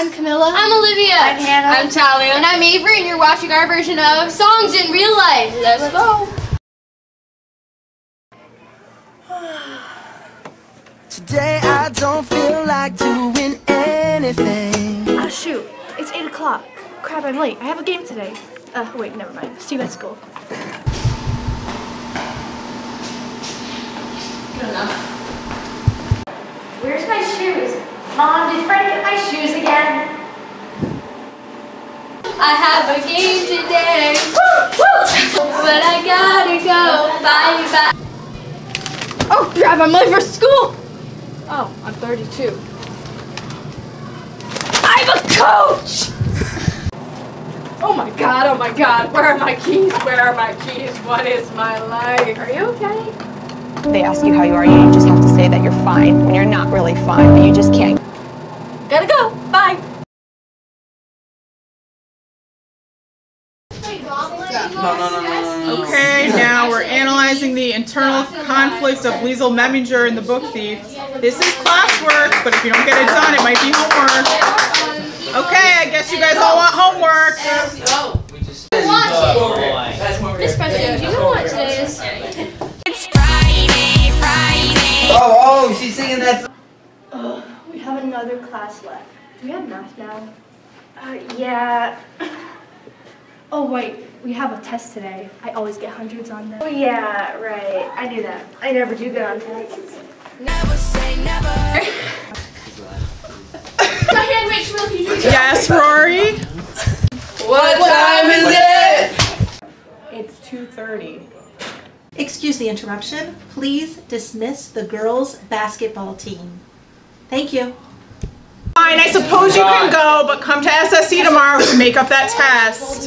I'm Camilla. I'm Olivia. I'm Hannah. I'm Talia. And I'm Avery, and you're watching our version of Songs in Real Life. Let's go. Today I don't feel like doing anything. Ah, shoot. It's 8 o'clock. Crap, I'm late. I have a game today. Uh, wait, never mind. See you at school. Good enough. Where's my shoes? Mom, did Freddie get my shoes again? I have a game today. but I gotta go. Bye bye. Oh crap, I'm late for school. Oh, I'm 32. I'm a coach! Oh my god, oh my god, where are my keys? Where are my keys? What is my life? Are you okay? They ask you how you are, you just have to say that you're fine when you're not really fine, but you just can't. Gotta go, bye. Okay, now we're analyzing the internal conflicts of Liesel Meminger and the book thief. This is classwork, but if you don't get it done, it might be homework. Okay, I guess you guys all want homework. We have another class left. Do we have math now? Uh, yeah. Oh, wait. We have a test today. I always get hundreds on them. Oh, yeah, right. I knew that. I never do good on tests. My hand, Rachel, will you do Yes, Rory? What time is it? It's 2:30. Excuse the interruption. Please dismiss the girls' basketball team. Thank you. Fine, I suppose you can go, but come to SSC tomorrow to make up that test.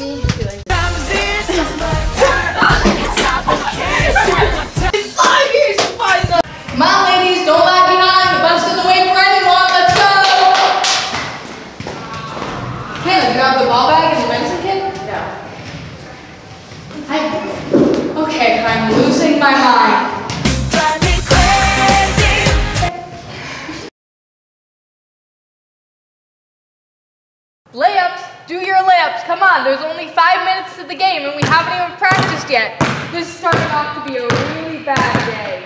Come on, ladies, don't lag behind. The bus doesn't wait for anyone. Let's go. Hannah, you have the ball bag and the medicine kit? No. I, okay, I'm losing my mind. Layups, do your layups. Come on, there's only five minutes to the game and we haven't even practiced yet. This is starting off to be a really bad day.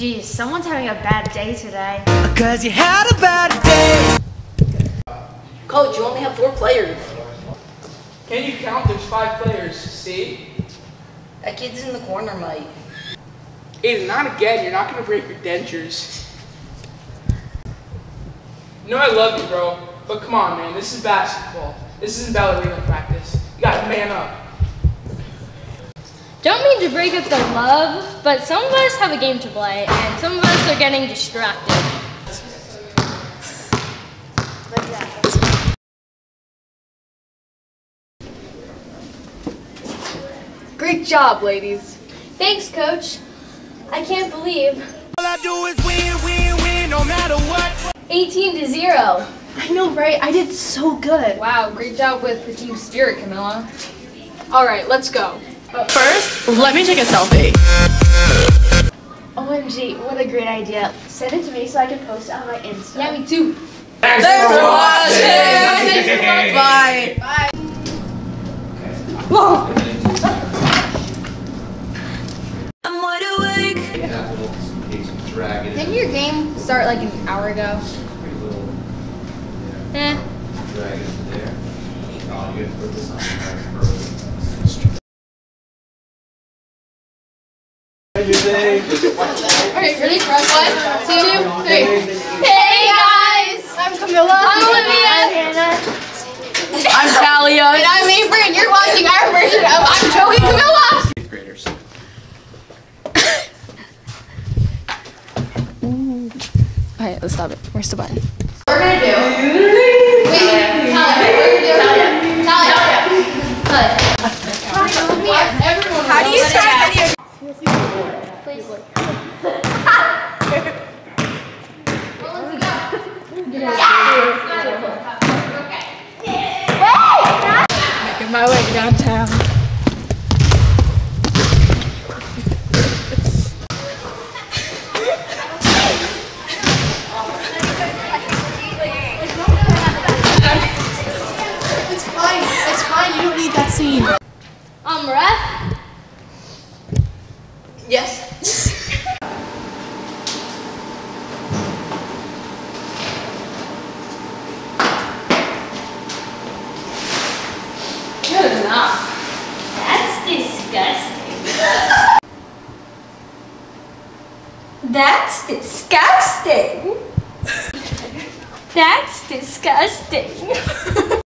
Geez, someone's having a bad day today. Cause you had a bad day. Coach, you only have four players. Can you count? There's five players. See? That kid's in the corner, Mike. Aiden, not again. You're not gonna break your dentures. You know I love you, bro. But come on, man. This is basketball. This isn't ballerina practice. You gotta man up. Don't mean to break up the love, but some of us have a game to play, and some of us are getting distracted. Great job, ladies. Thanks, Coach. I can't believe All I do is win, win, win, no matter what. 18 to 0. I know, right? I did so good. Wow, great job with the team spirit, Camilla. All right, let's go. First, let me take a selfie. OMG, what a great idea. Send it to me so I can post it on my Insta. Yeah, me too. Thanks for watching. Bye. Bye. Whoa. I'm wide awake. Didn't your game start like an hour ago? Eh. Alright, ready? One, two, three. Hey guys! I'm Camilla. I'm Olivia. I'm Hannah. I'm Talia. And I'm Avery, and you're watching our version of I'm Joey Camilla. Eighth graders. Alright, let's stop it. Where's the button? We're gonna do. Wait, Talia, we're gonna do. Talia, Talia. Everyone. How do you start video? Please. Making my way downtown. It's fine. It's fine. You don't need that scene. Um, ref. Yes. Good enough. That's disgusting. That's disgusting. That's disgusting.